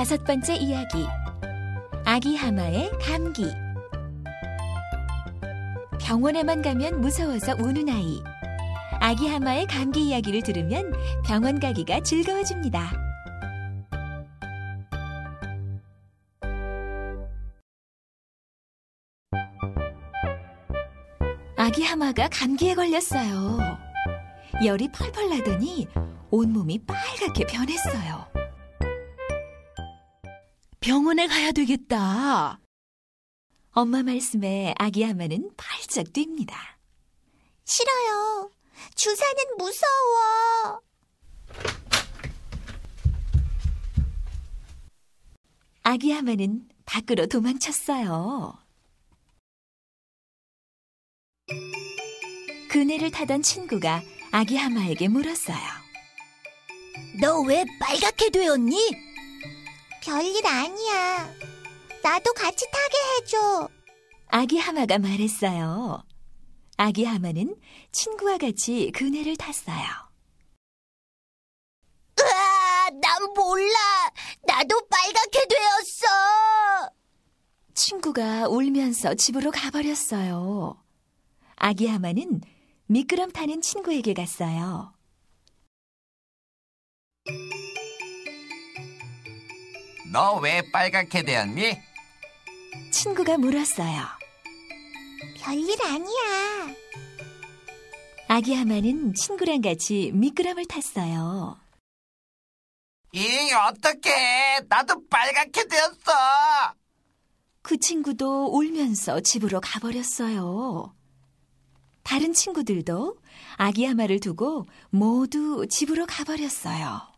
다섯 번째 이야기. 아기 하마의 감기. 병원에만 가면 무서워서 우는 아이. 아기 하마의 감기 이야기를 들으면 병원 가기가 즐거워집니다. 아기 하마가 감기에 걸렸어요. 열이 펄펄 나더니 온몸이 빨갛게 변했어요. 병원에 가야 되겠다. 엄마 말씀에 아기 하마는 팔짝 뜁니다. 싫어요. 주사는 무서워. 아기 하마는 밖으로 도망쳤어요. 그네를 타던 친구가 아기 하마에게 물었어요. 너 왜 빨갛게 되었니? 별일 아니야. 나도 같이 타게 해줘. 아기 하마가 말했어요. 아기 하마는 친구와 같이 그네를 탔어요. 으아, 난 몰라. 나도 빨갛게 되었어. 친구가 울면서 집으로 가버렸어요. 아기 하마는 미끄럼 타는 친구에게 갔어요. 너 왜 빨갛게 되었니? 친구가 물었어요. 별일 아니야. 아기 하마는 친구랑 같이 미끄럼을 탔어요. 이 어떡해 나도 빨갛게 되었어 그 친구도 울면서 집으로 가버렸어요. 다른 친구들도 아기 하마를 두고 모두 집으로 가버렸어요.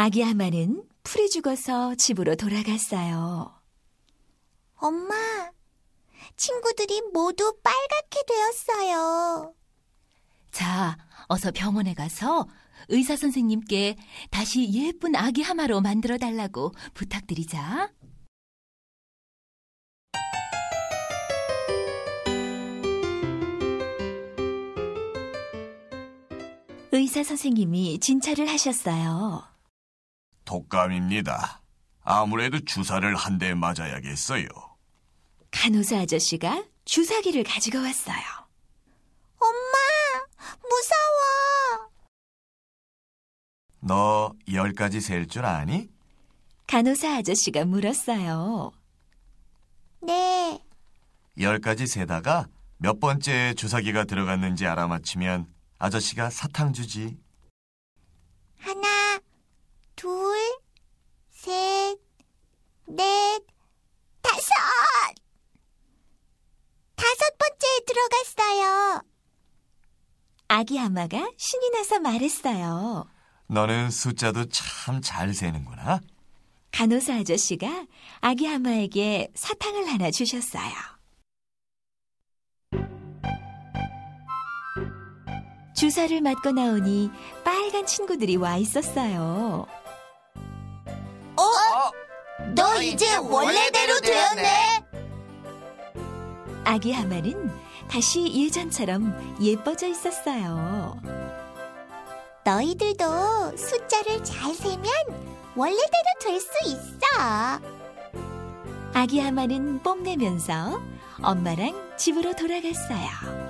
아기 하마는 풀이 죽어서 집으로 돌아갔어요. 엄마, 친구들이 모두 빨갛게 되었어요. 자, 어서 병원에 가서 의사 선생님께 다시 예쁜 아기 하마로 만들어 달라고 부탁드리자. 의사 선생님이 진찰을 하셨어요. 독감입니다. 아무래도 주사를 한 대 맞아야겠어요. 간호사 아저씨가 주사기를 가지고 왔어요. 엄마, 무서워. 너 열까지 셀 줄 아니? 간호사 아저씨가 물었어요. 네, 열까지 세다가 몇 번째 주사기가 들어갔는지 알아맞히면 아저씨가 사탕 주지. 하나, 둘, 셋, 넷, 다섯! 다섯 번째에 들어갔어요. 아기 하마가 신이 나서 말했어요. 너는 숫자도 참 잘 세는구나. 간호사 아저씨가 아기 하마에게 사탕을 하나 주셨어요. 주사를 맞고 나오니 빨간 친구들이 와 있었어요. 어? 어? 너 이제 원래대로 되었네. 아기 하마는 다시 예전처럼 예뻐져 있었어요. 너희들도 숫자를 잘 세면 원래대로 될 수 있어. 아기 하마는 뽐내면서 엄마랑 집으로 돌아갔어요.